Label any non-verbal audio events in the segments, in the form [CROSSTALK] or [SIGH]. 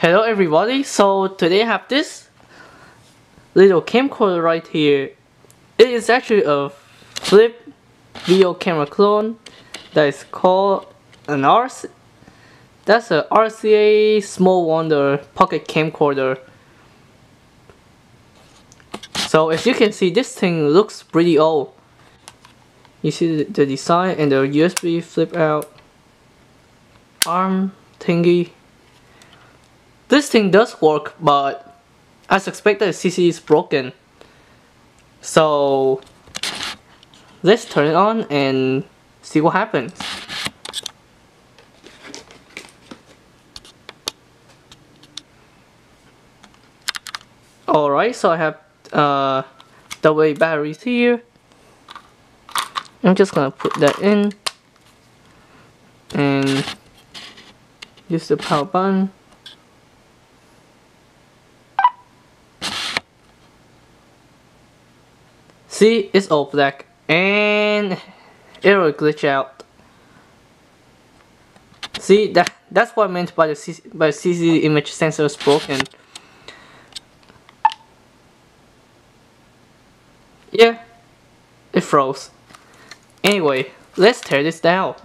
Hello everybody, so today I have this little camcorder right here. It is actually a flip video camera clone that is called an RC that's a RCA Small Wonder pocket camcorder. So as you can see this thing looks pretty old. You see the design and the USB flip out arm thingy this thing does work, but as expected, the CC is broken. So let's turn it on and see what happens. Alright, so I have uh, double batteries here. I'm just gonna put that in and use the power button. See, it's all black and it will glitch out. See, that that's what I meant by the CC, by CC image sensor is broken. Yeah, it froze. Anyway, let's tear this down.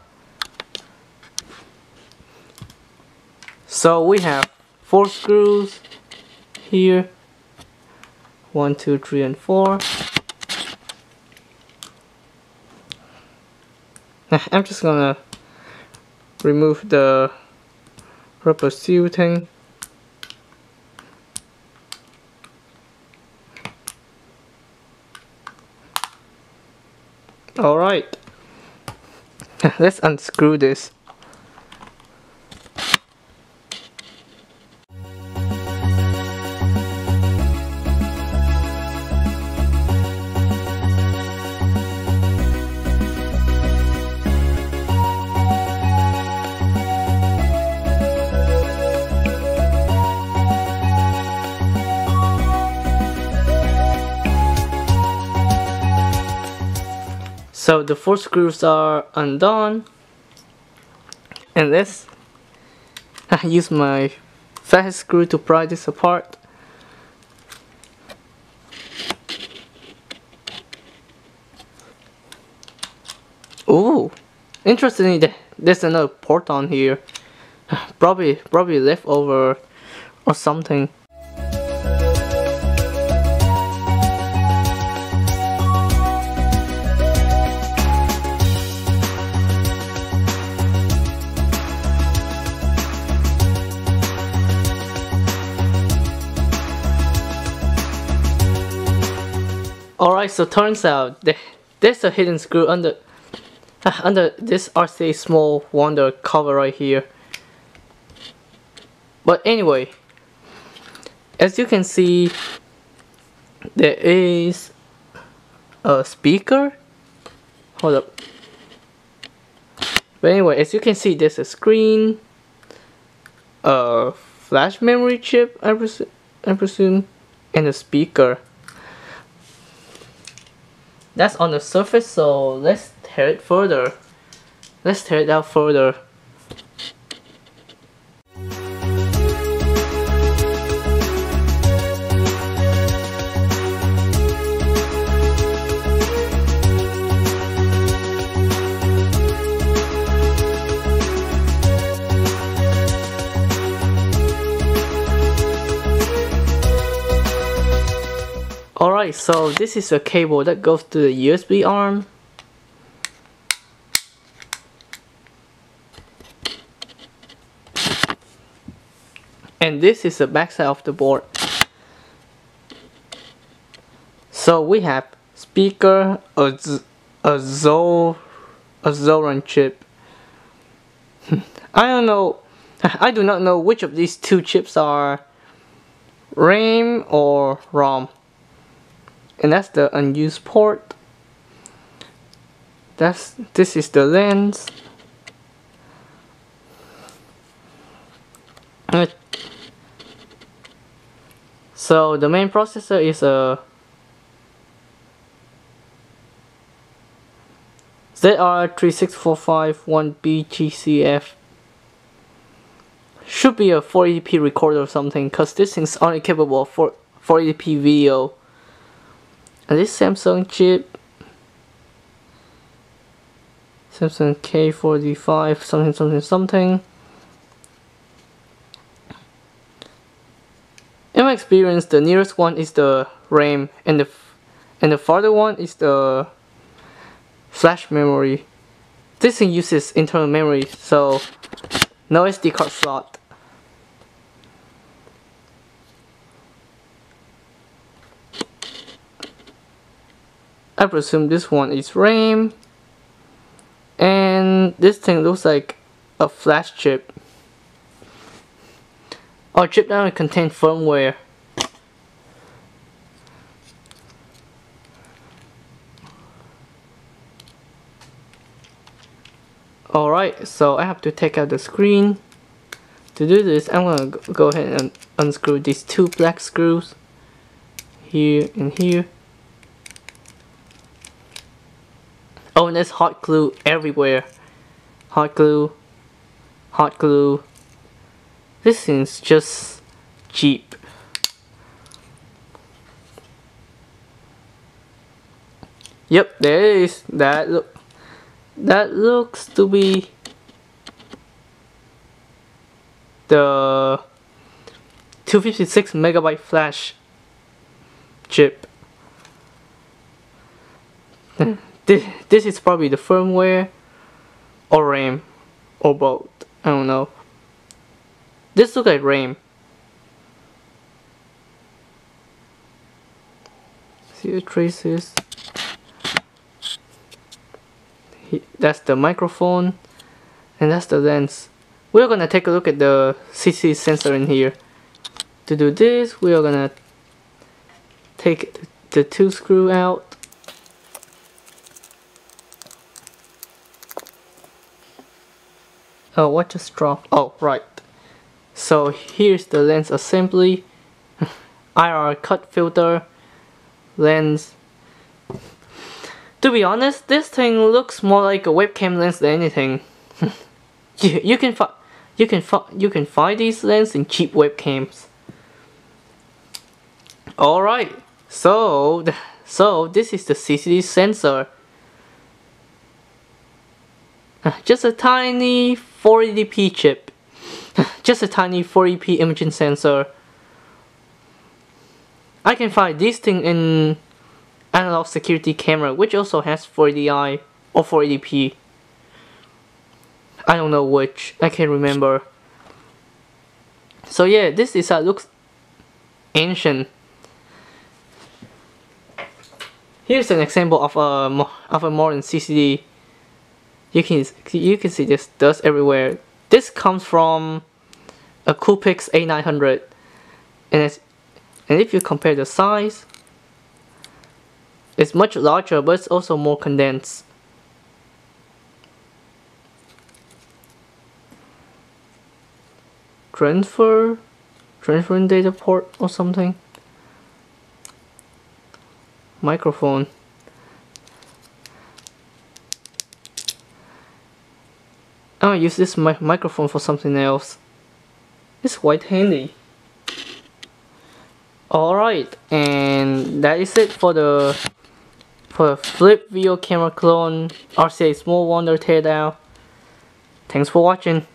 So we have four screws here. One, two, three, and four. [LAUGHS] I'm just gonna remove the rubber seal thing Alright, [LAUGHS] let's unscrew this. So the four screws are undone. And this, [LAUGHS] I use my fast screw to pry this apart. Ooh, interestingly, there's another port on here. [SIGHS] Probably, probably leftover or something. Alright, so turns out there's a hidden screw under uh, under this RCA Small Wonder cover right here. But anyway, as you can see, there is a speaker. Hold up. But anyway, as you can see, there's a screen, a flash memory chip, I, presu I presume, and a speaker that's on the surface so let's tear it further. Let's tear it out further so this is a cable that goes to the USB arm. And this is the backside of the board. So we have speaker, a, a Zo, a Zoran chip. [LAUGHS] I don't know, [LAUGHS] I do not know which of these two chips are RAM or ROM and that's the unused port. That's this is the lens. So the main processor is a ZR36451 BGCF should be a 480p recorder or something because this thing's only capable of 4, 480p video. This Samsung chip Samsung K45 something something something In my experience, the nearest one is the RAM and the and the farther one is the flash memory. This thing uses internal memory, so no SD card slot. I presume this one is RAM and this thing looks like a flash chip. Our chip doesn't contain firmware. Alright, so I have to take out the screen. To do this, I'm gonna go ahead and unscrew these two black screws here and here. Oh, there's hot glue everywhere. Hot glue, hot glue. This thing's just cheap. Yep, there it is. That look that looks to be the 256 megabyte flash chip hmm. This, this is probably the firmware or RAM or both. I don't know. This looks like RAM. See the traces? That's the microphone and that's the lens. We're gonna take a look at the CC sensor in here. To do this we are gonna take the two screw out oh what just dropped oh right so here's the lens assembly [LAUGHS] IR cut filter lens to be honest, this thing looks more like a webcam lens than anything. [LAUGHS] you, you can find you can find you can find these lenses in cheap webcams. All right, so [LAUGHS] so this is the CCD sensor. Just a tiny 480p chip. Just a tiny 480p imaging sensor. I can find this thing in analog security camera which also has 480i or 480p I don't know which I can't remember so yeah this is uh, looks ancient here's an example of a of a modern CCD you can you can see this dust everywhere this comes from a Coolpix A900 and and if you compare the size it's much larger but it's also more condensed. Transfer, transferring data port or something. Microphone. Gonna use this mi microphone for something else. It's quite handy. Alright, and that is it for the for flip video camera clone RCA small wonder teardown. Thanks for watching.